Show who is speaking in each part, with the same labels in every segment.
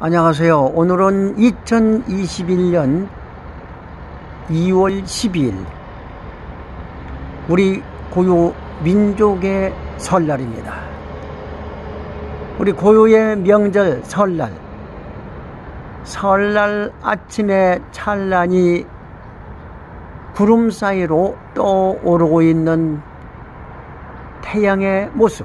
Speaker 1: 안녕하세요. 오늘은 2021년 2월 12일 우리 고유 민족의 설날입니다. 우리 고유의 명절 설날 설날 아침에 찬란히 구름 사이로 떠오르고 있는 태양의 모습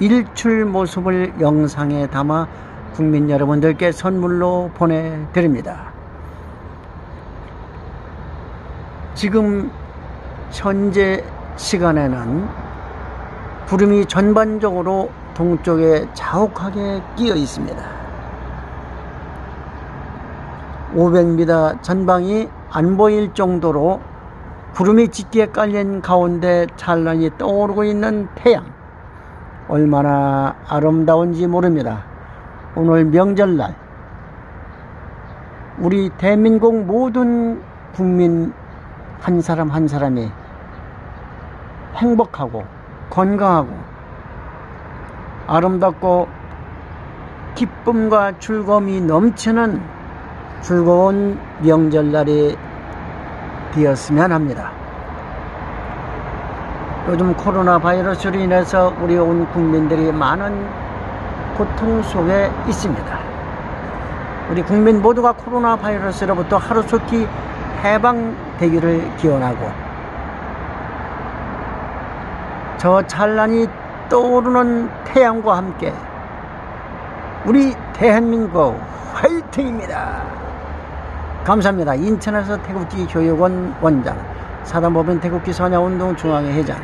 Speaker 1: 일출 모습을 영상에 담아 국민 여러분들께 선물로 보내드립니다. 지금 현재 시간에는 구름이 전반적으로 동쪽에 자욱하게 끼어 있습니다. 500m 전방이 안 보일 정도로 구름이 짙게 깔린 가운데 찬란히 떠오르고 있는 태양. 얼마나 아름다운지 모릅니다. 오늘 명절날 우리 대민국 모든 국민 한 사람 한 사람이 행복하고 건강하고 아름답고 기쁨과 즐거움이 넘치는 즐거운 명절날이 되었으면 합니다. 요즘 코로나 바이러스로 인해서 우리 온 국민들이 많은 고통 속에 있습니다. 우리 국민 모두가 코로나 바이러스로부터 하루속히 해방되기를 기원하고 저 찬란히 떠오르는 태양과 함께 우리 대한민국 화이팅입니다. 감사합니다. 인천에서 태국기 교육원 원장, 사단법인 태국기 선야운동 중앙회 회장,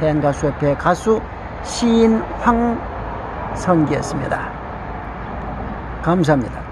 Speaker 1: 대한가수협회 가수 시인 황 선기였습니다. 감사합니다.